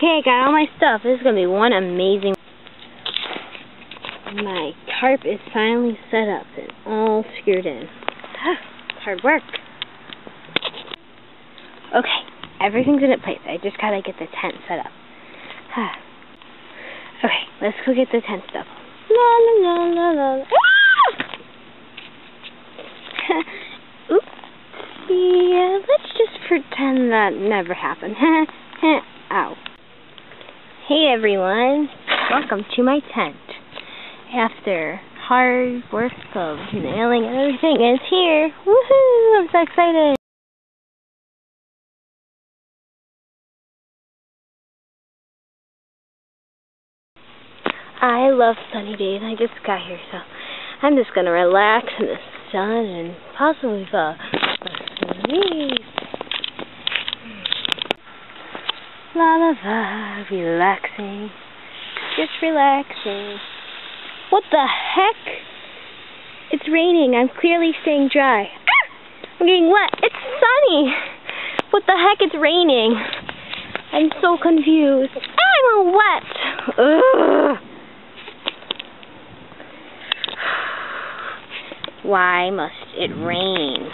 Okay, I got all my stuff. This is going to be one amazing... My tarp is finally set up and all screwed in. Hard work. Okay, everything's in its place. I just gotta get the tent set up. okay, let's go get the tent stuff. La la la la la. Ah! Oops. Yeah, let's just pretend that never happened. Ow. Hey everyone, welcome to my tent. After hard work of nailing everything, it's here. Woohoo! I'm so excited. I love sunny days. I just got here, so I'm just gonna relax in the sun and possibly fall La la la, relaxing, just relaxing. What the heck? It's raining. I'm clearly staying dry. Ah! I'm getting wet. It's sunny. What the heck? It's raining. I'm so confused. I'm wet. Ugh. Why must it rain?